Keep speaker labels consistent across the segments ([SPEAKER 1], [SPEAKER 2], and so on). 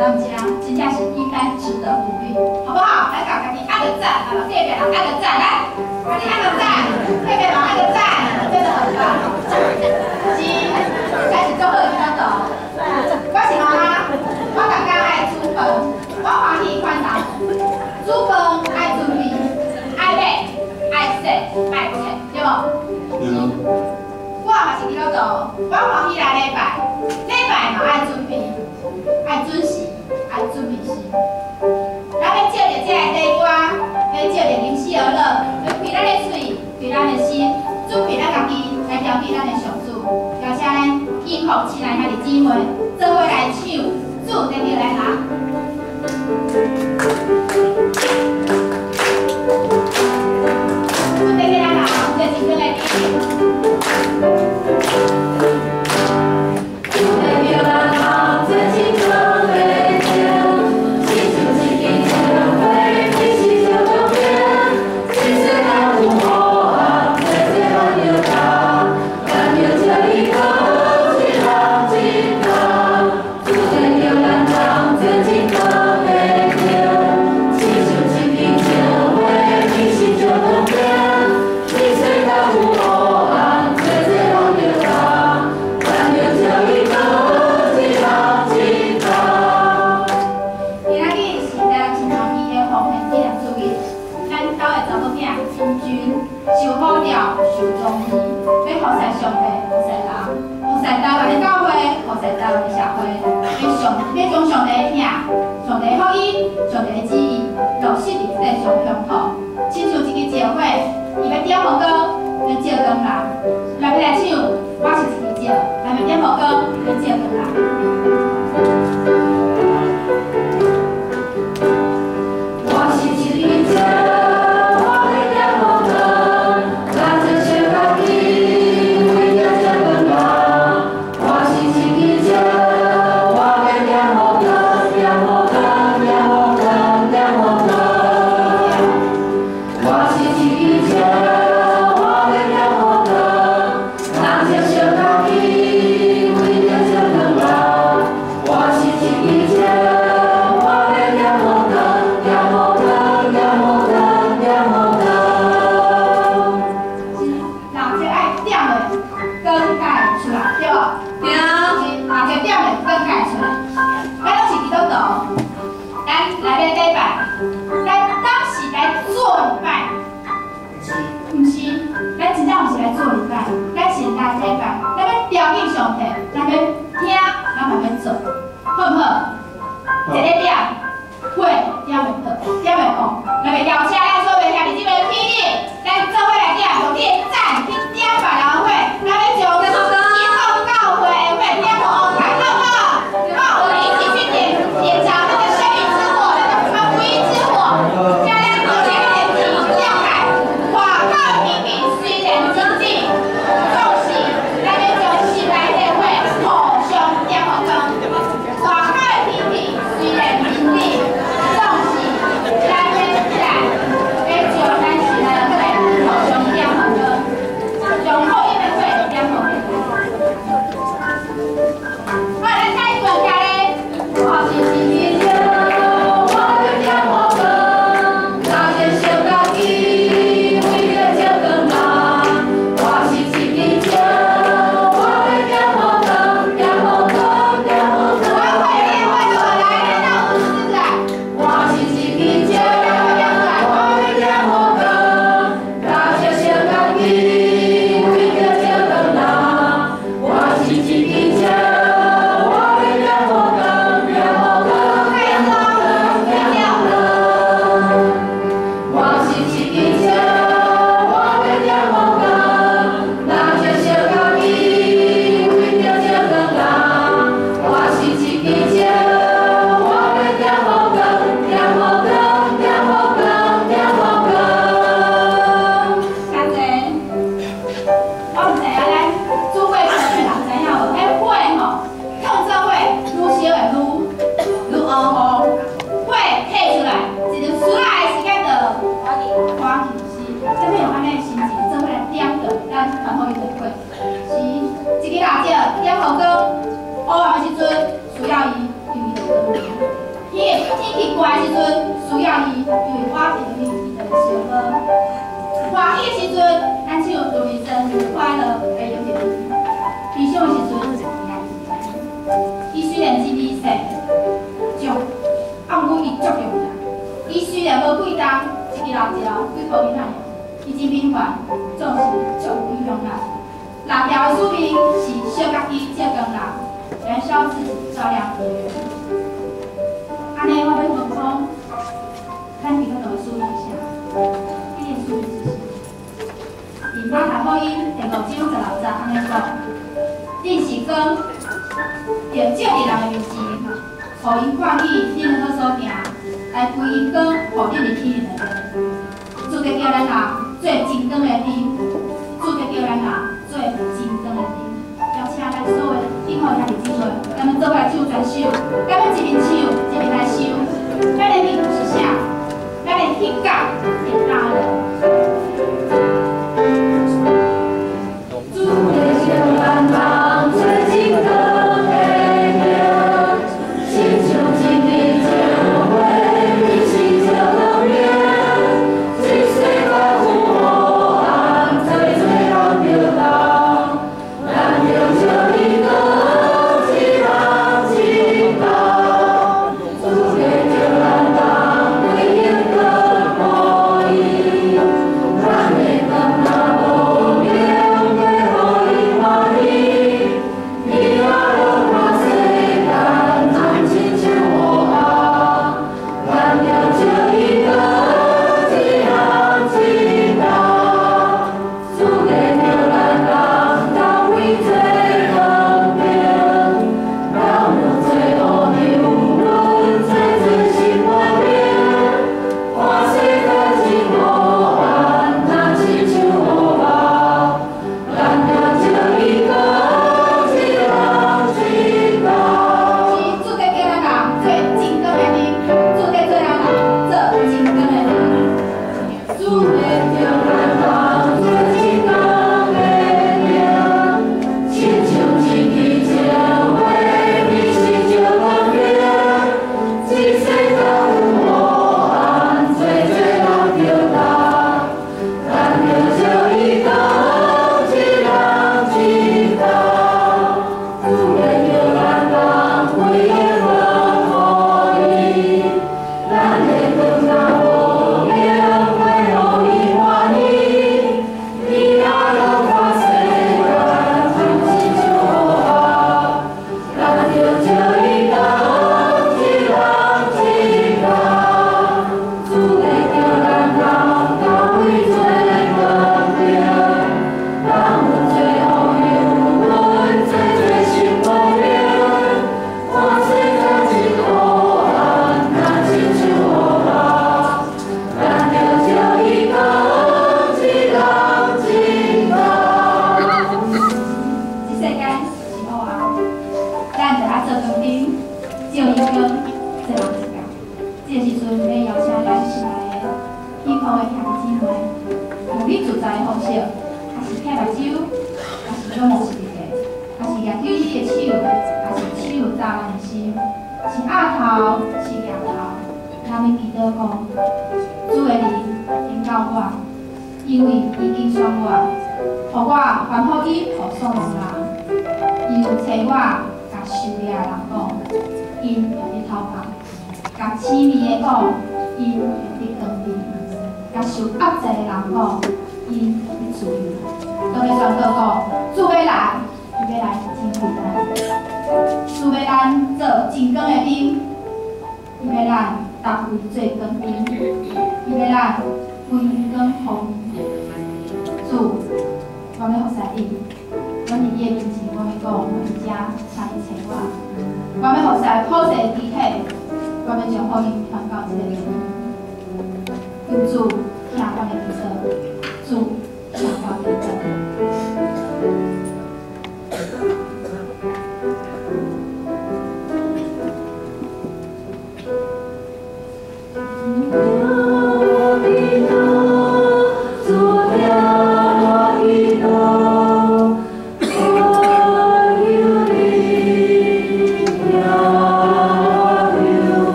[SPEAKER 1] 当家，真正是应该值得鼓励，好不好？来，家己按个赞，好了，隔壁人按个赞，来，家己按个赞，隔壁人按个赞，真的很棒。是，开始做好一个走。恭喜妈妈，我大家爱出门，己来调理咱的上主。邀请咱应福亲爱兄弟姊妹，做伙来唱《主在叫来拿》。受好了，受中医，要服侍上帝，服侍人，服侍台湾的教会，服侍台湾的社会，要上要将上帝听，上帝好音，上帝旨意，落实伫世上享福。亲像一个教会，伊要点火光，要照光人，来要来唱，我是一个照，来要点火光，要照光人。nhé 天气乖时阵，需要伊，因为我是伊一同相好；天气时阵，咱只有同伊生日快乐，袂有日子。悲伤的时阵，也是伊。伊虽然是微细，种，啊，毋过伊作用啦。伊虽然无几重，一支蜡烛，几包牛奶，伊真平凡，总是足有影响个。蜡烛的。使命是小家己照亮人，燃烧自己照亮别人。音第五章十六节安尼讲：恁是光，要照伫人的面前，互因看见恁好所行，来归因光，互恁的天的人。主要叫咱人做真光的灯，主要叫咱人。做真光的灯，邀请咱所有听候兄弟姊妹，咱们做来手转手，咱们一面手一面来收，咱的名是啥？咱的天价的旁，只有一个人一个。这时阵，要邀请咱厝内的健康的兄弟姊妹，用你自在的方式，还是撇目睭，还是做某事的，还是举起你的手，还是手有人的心，是额头，是额头，下面祈祷讲，主的灵引导我，因为已经选我，予我还好伊，予所有人，伊有找我。受累的人讲，因会伫头壳；，甲痴迷的讲，因会伫光明；，甲受压制的人讲，因会伫厝由。当你上课讲，做未来，伊要来真简单；，做未来做真光的兵，伊要来搭位做光明，伊要来分光风。请你找我，我咪学识普世的肢体，我们就好运传到这个，有。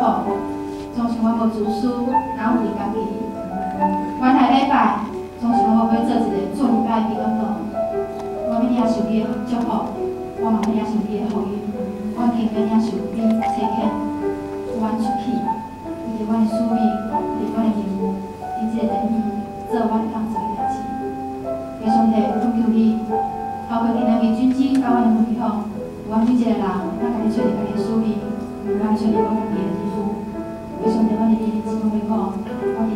[SPEAKER 1] 总是我无自私，哪有为家己。阮下礼拜，总是我要做一个做礼拜的讲道，我要听上帝的祝福，我嘛要听上帝的福音，我听要听上帝差遣，阮出去，为着阮的使命，为着阮的任务，以这个意义做阮工作的代志。耶上帝，我恳求你，包括今仔日尊经甲阮的分享，有阮每一个人，咱家己找着家己的使命，咱家己找着我家己的天赋。耶上帝，阮的日子拢要讲，我伫